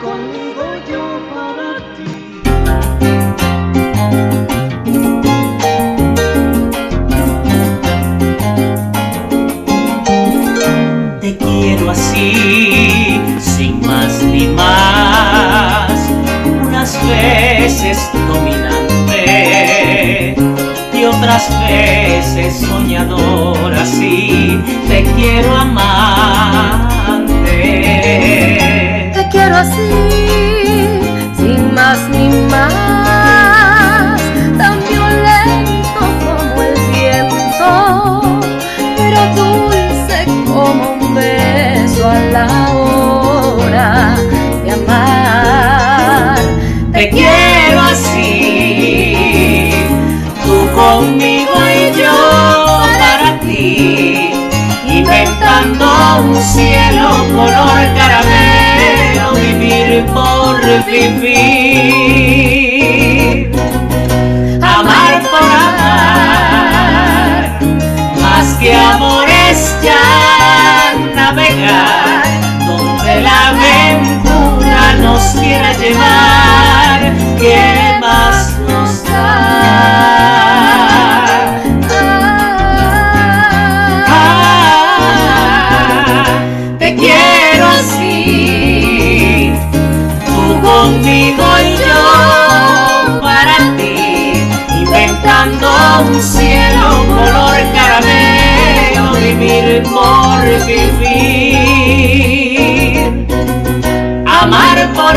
conmigo yo para ti. Te quiero así, sin más ni más, unas veces dominante y otras veces soñador así, te quiero así, sin más ni más, tan violento como el viento, pero dulce como un beso a la hora de amar. Te quiero así, tú conmigo y yo para ti, inventando un cielo color caramelo, vivir, amar por amar, más que amor es ya navegar, donde la aventura nos quiera llevar, un cielo color caramelo, vivir por vivir, amar por